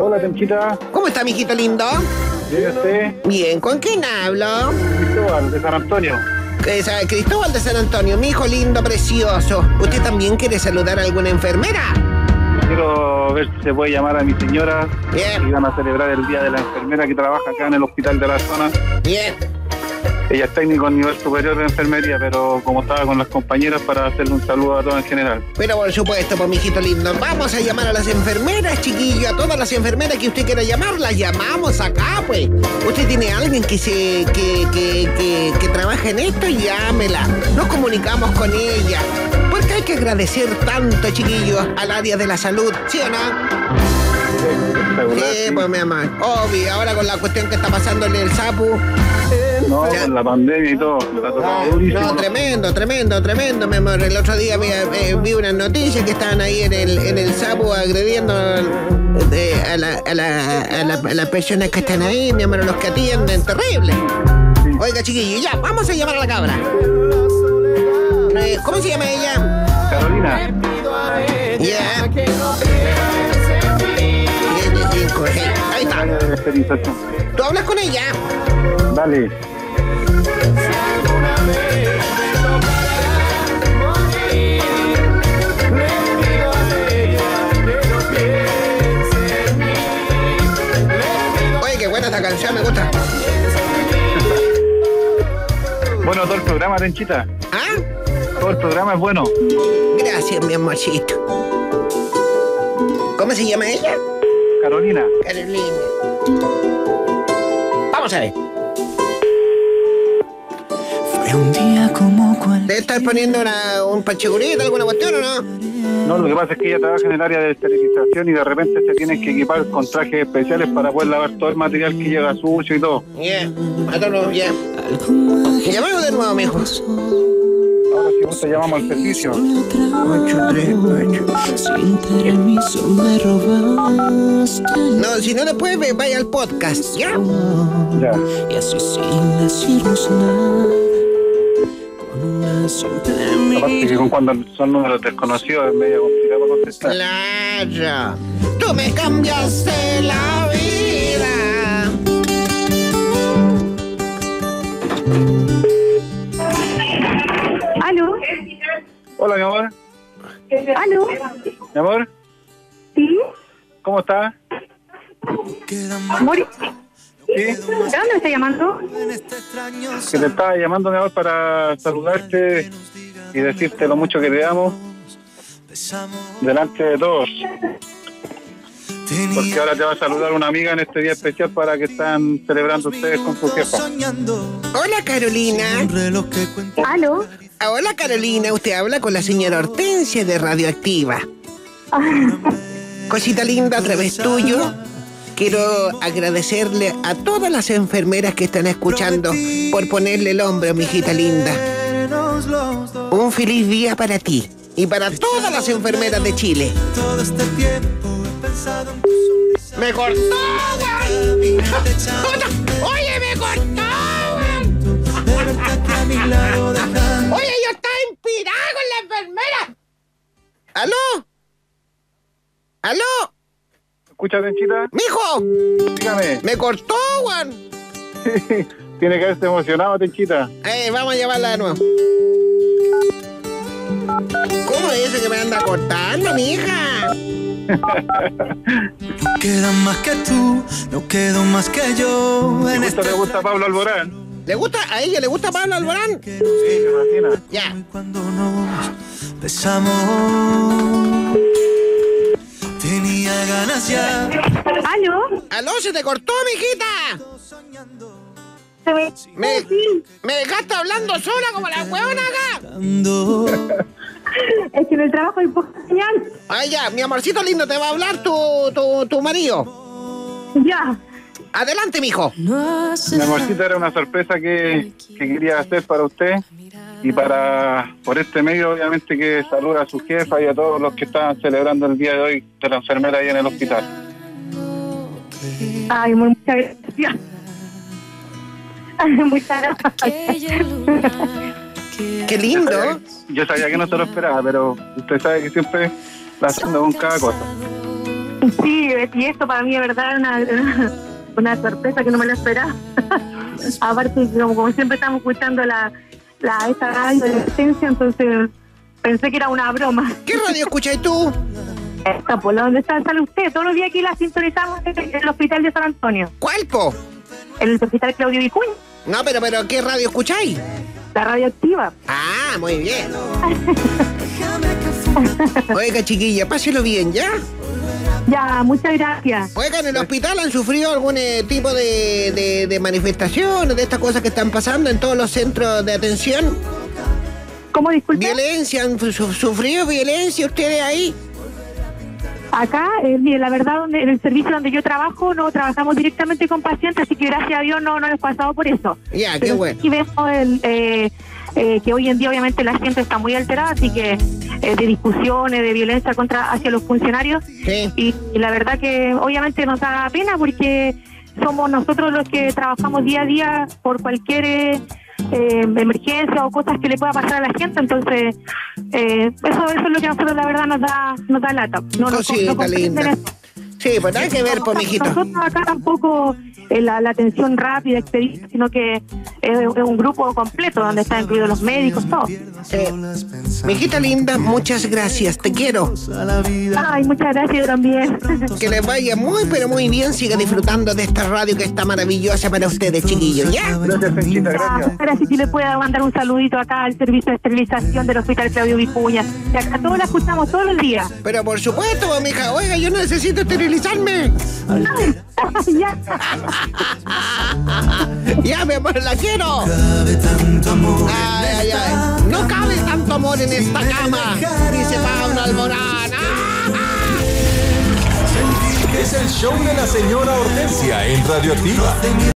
Hola, Tenchita. ¿Cómo está, mijito lindo? ¿Vive usted? Bien, ¿con quién hablo? Cristóbal, de San Antonio. Es, eh, Cristóbal de San Antonio, mi hijo lindo, precioso. ¿Usted también quiere saludar a alguna enfermera? Quiero ver si se puede llamar a mi señora. Bien. Y van a celebrar el Día de la Enfermera que trabaja acá en el hospital de la zona. Bien. Ella es técnico a nivel superior de enfermería, pero como estaba con las compañeras, para hacerle un saludo a todos en general. Pero por supuesto, pues, mijito lindo, vamos a llamar a las enfermeras, chiquillo, a todas las enfermeras que usted quiera llamar, las llamamos acá, pues. Usted tiene alguien que se que, que, que, que trabaja en esto, llámela. Nos comunicamos con ella. Porque hay que agradecer tanto, chiquillos, al área de la salud, ¿sí o no? Regular, Sí, pues mi amor. Obvio, ahora con la cuestión que está pasando en el sapu. No, Ya. con la pandemia y todo. Durísimo. No, tremendo, tremendo, tremendo, mi amor. El otro día vi, eh, vi unas noticias que estaban ahí en el, en el sapu agrediendo eh, a, la- a la- a la- a las personas que están ahí, mi amor, los que atienden. Terrible. Oiga, chiquillo, ya, vamos a llamar a la cabra. Eh, ¿Cómo se llama ella? Carolina, Ya. Siete, ¿Tú hablas con ella? Dale. Oye, qué buena esta canción, me gusta. Bueno, todo el programa, Tenchita. ¿Ah? Todo el programa es bueno. Gracias, mi amorcito. ¿Cómo se llama ella? Carolina, Carolina. Vamos a ver. Fue un día como cual. ¿Debe estar poniendo una, un pachegurito, alguna cuestión o no? no, lo que pasa es que ella trabaja en el área de esterilización y de repente se tienen que equipar con trajes especiales para poder lavar todo el material que llega sucio y todo. Bien. Bien. Algo mágico Llamemos de nuevo, mijo. Ahora si gusta llamamos al servicio. Ocho, tres, ocho. Sin permiso me robaste. No, si no después ve- vaya al podcast, ¿ya? Ya. Y así sin decirnos nada. Aparte que con cuando son números desconocidos es medio complicado contestar. Claro. Tú me cambiaste la vida. Hola, mi amor. ¿Aló? Mi amor, ¿Sí? ¿cómo estás? Amor, ¿de ¿Sí? dónde me está llamando? Que te estaba llamando, mi amor, para saludarte y decirte lo mucho que te amo delante de todos. Porque ahora te va a saludar una amiga en este día especial para que están celebrando ustedes con su jefa. Hola, Carolina. ¿Aló? Ah, Hola, Carolina. Usted habla con la señora Hortensia de Radioactiva. Cosita linda, a través tuyo, quiero agradecerle a todas las enfermeras que están escuchando por ponerle el hombro, mi hijita linda. Un feliz día para ti y para todas las enfermeras de Chile. ¡Me cortó, ¿Aló? ¿Aló? ¿Escuchas, Benchita? ¡Mijo! Dígame. ¡Me cortó, Juan! Tiene que haberse emocionado, Tenchita. Eh, vamos a llevarla de nuevo. ¿Cómo es eso que me anda cortando, mija? Queda más que tú, no quedo más que yo ¿Te en gusta, este le gusta Pablo Alborán? ¿Le gusta? ¿A ella le gusta Pablo Alborán? Sí, me fascina. Ya. cuando nos besamos. Tenía ganas ya. ¿Aló? ¿Aló? ¿Se te cortó, mijita? ¿Se me... Me, dejaste hablando sola como la huevona acá. Es que en el trabajo hay poca señal. Ay, ya, mi amorcito lindo, te va a hablar tu, tu, tu marido. Ya. Adelante, mijo. Mi amorcito era una sorpresa que, que quería hacer para usted y para por este medio obviamente que saluda a su jefa y a todos los que están celebrando el día de hoy de la enfermera ahí en el hospital. Ay, muchas gracias. Muchas gracias. Qué lindo. Yo sabía que no se lo esperaba, pero usted sabe que siempre la haciendo con cada cosa. Sí, y esto para mí de verdad es una, una sorpresa que no me lo esperaba. Aparte, como, como siempre estamos escuchando la, la esta radio de esencia, entonces pensé que era una broma. ¿Qué radio escuchas tú? Esta, por ¿dónde está? Sale usted. Todos los días aquí la sintonizamos en el hospital de San Antonio, ¿Cuál, po? en el hospital Claudio Vicuña, No, pero, pero, ¿qué radio escucháis? la radio activa. Ah, muy bien. Oiga, chiquilla, páselo bien, ¿ya? Ya, muchas gracias. Oiga, ¿en el hospital han sufrido algún eh, tipo de, de, de manifestación, de estas cosas que están pasando en todos los centros de atención? ¿Cómo disculpe? ¿Violencia? ¿Han su- sufrido violencia ustedes ahí? Acá, eh, mire, la verdad, donde, en el servicio donde yo trabajo, no trabajamos directamente con pacientes, así que gracias a Dios no, no hemos pasado por eso. Ya, qué Pero bueno. sí vemos el, eh, eh, que hoy en día obviamente la gente está muy alterada, así que eh, de discusiones, de violencia contra hacia los funcionarios. Sí. Y, y la verdad que obviamente nos da pena porque somos nosotros los que trabajamos día a día por cualquier eh, eh, emergencia o cosas que le pueda pasar a la gente. Entonces, eh, eso, eso es lo que a nosotros la verdad nos da, nos da lata. No, no linda. eso. Sí, pues nada que ver, pues, mijito. Nosotros acá tampoco la, la atención rápida, expedita, sino que es, es un grupo completo donde están incluidos los médicos, todo. Sí. Mijita linda, muchas gracias, te quiero. Ay, muchas gracias también. Que les vaya muy, pero muy bien. Siga disfrutando de esta radio que está maravillosa para ustedes, chiquillos, ¿ya? Gracias, Penchita, gracias. Ahora sí que le pueda mandar un saludito acá al servicio de esterilización del Hospital Claudio Vicuña. Que acá todos la escuchamos todos los días. Pero por supuesto, pues, mija, oiga, yo necesito esterilizarme. Ay, ya. Ya, mi amor, la quiero. Ay, ay, ay. No cabe tanto amor en esta cama, dice Pablo Alborán. ¡Ah! Es el show de la señora Hortensia en Radioactiva.